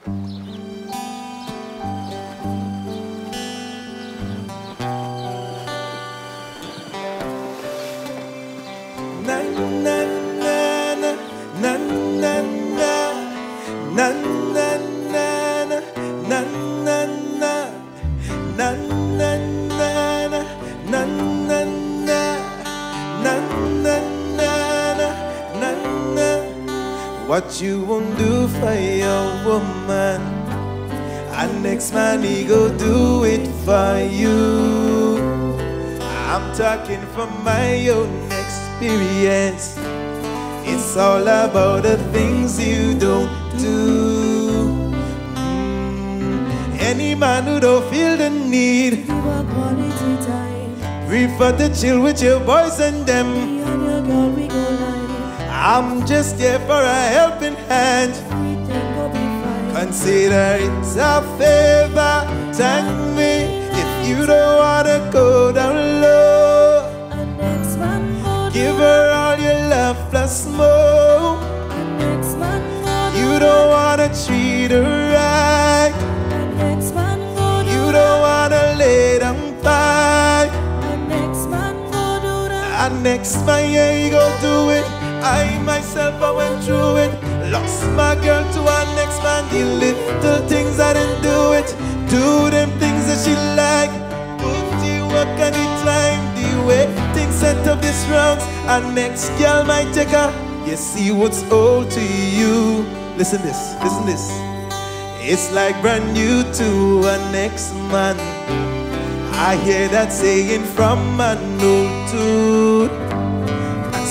Na na na na na na What you won't do for your woman And next man he go do it for you I'm talking from my own experience. It's all about the things you don't do. Mm. Any man who don't feel the need, You are quality time. prefer to chill with your boys and them. I'm just here for a helping hand. Consider it a favor. Thank me if you don't wanna go down low. Give her all your love plus more. You do- don't wanna treat her right. You don't wanna lay down fight. And next man yeah, you do it. I myself, I went through it. Lost my girl to our next man. The little things I didn't do it. Do them things that she like. Put the work and the time. The way things set up this rounds. And next girl might take her. You see what's old to you. Listen this, listen this. It's like brand new to a next man. I hear that saying from an old dude.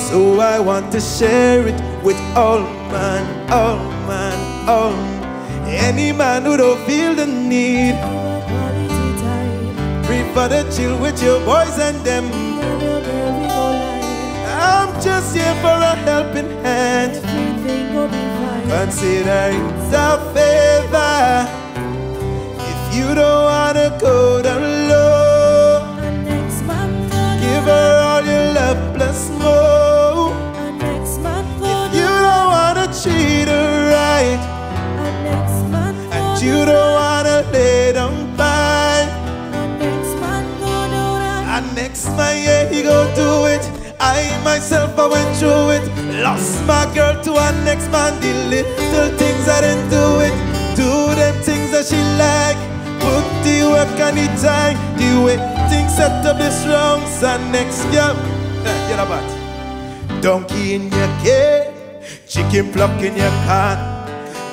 So I want to share it with all man, all man, all. Any man who don't feel the need, prefer to chill with your boys and them. I'm just here for a helping hand. Consider a favor. If you don't you don't wanna lay down by. Next man go do that. And next man, yeah, he go do it. I myself, I went through it. Lost my girl to a next man. The little things I didn't do it. Do them things that she like. Put the work and the time. The way things set up this wrong. And next girl, eh, get about. Donkey in your cave, chicken pluck in your can,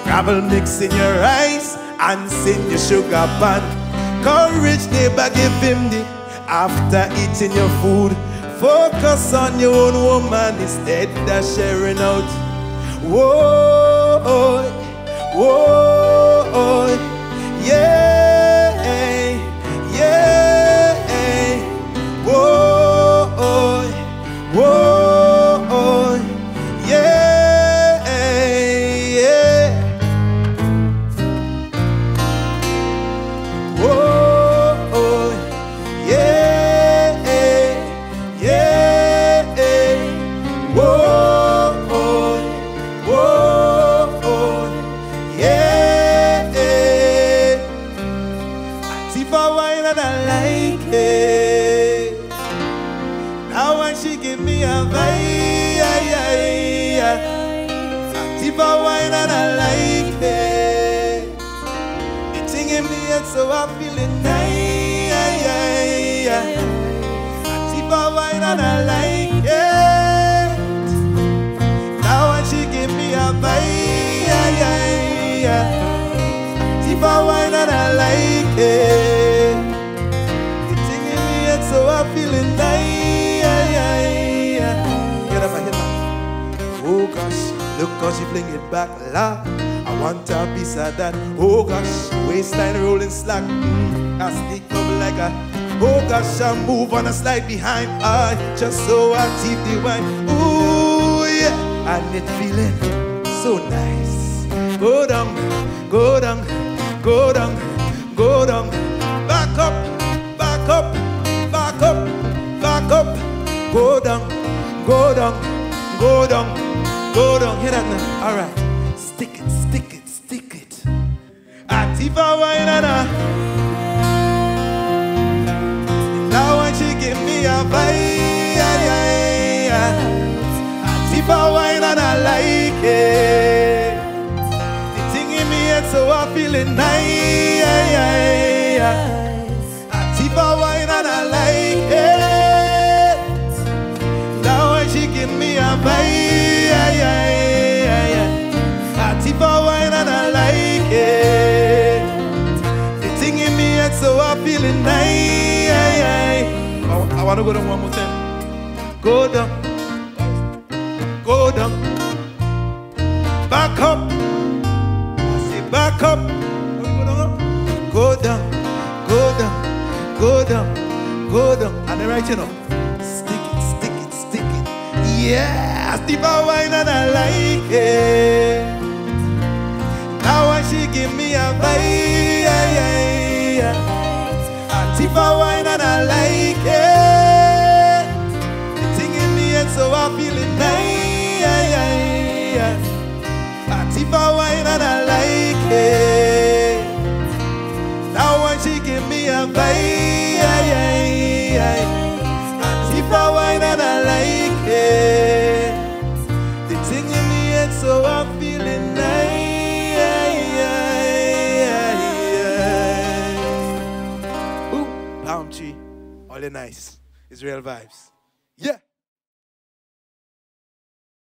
gravel mix in your rice, and in your sugar pan. Courage, neighbor, give him the after eating your food. Focus on your own woman instead of sharing out. Whoa, whoa, yeah, and I like it. Now when she give me a vibe, Antifa wine and I like it. Thing in me head so I'm feeling nice. Antifa wine and I like it. Now when she give me a vibe, Antifa wine and I like it. How she fling it back, la. I want a piece of that. Oh gosh, waistline rolling slack. Mm, I stick up like a. Oh gosh, I move on a slide behind. I just so I tip the wine. Ooh yeah, and it feeling so nice. Go down, go down, go down, go down. Back up, back up, back up, back up. Go down, go down, go down, go down. Hear that now? All right. Stick it, stick it, stick it. Atifa wine and a. Now when she give me a vibe, Atifa wine and I like it. The thing in me so I feeling nice. Atifa wine and I like it. The thing in me head so I feeling nice. I, I want to go down one more time. Go down, go down, back up. I say back up. Go down, go down, go down, go down, go down. And then right, you know, stick it, stick it, stick it. Yeah, Steve wine and I like it. She give me a vibe, Atifa wine and I like it. The thing in me head so I feeling nice. Atifa wine and I like it. Now when she give me a vibe, the nice. Israel vibes. Yeah.